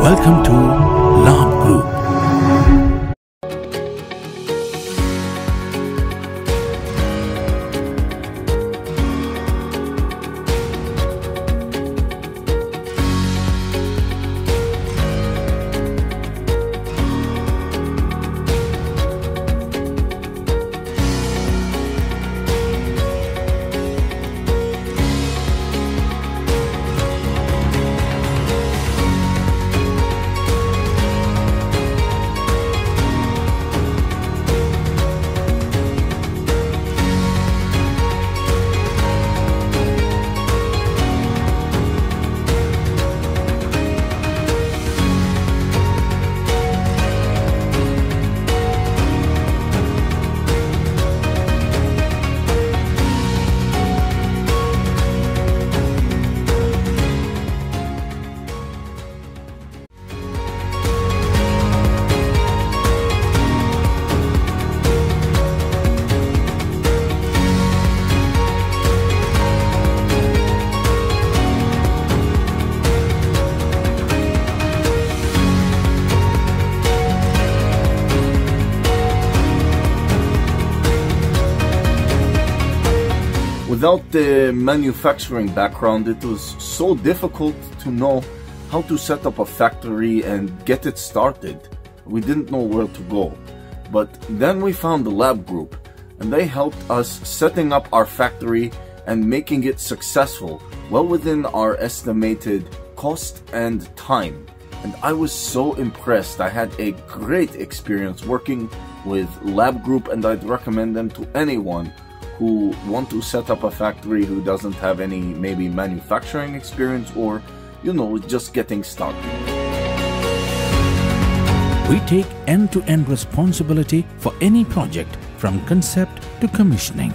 Welcome to Labh Group. Without the manufacturing background, it was so difficult to know how to set up a factory and get it started. We didn't know where to go. But then we found the Labh Group, and they helped us setting up our factory and making it successful, well within our estimated cost and time. And I was so impressed. I had a great experience working with Labh Group, and I'd recommend them to anyone who want to set up a factory who doesn't have any maybe manufacturing experience or you know just getting started. We take end to end responsibility for any project from concept to commissioning.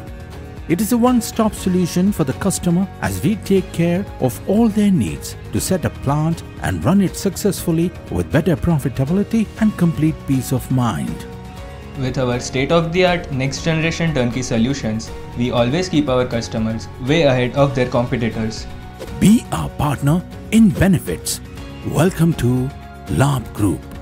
It is a one stop solution for the customer as we take care of all their needs to set a plant and run it successfully with better profitability and complete peace of mind. With our state of the art next generation turnkey solutions, we always keep our customers way ahead of their competitors. Be our partner in benefits. Welcome to Labh Group.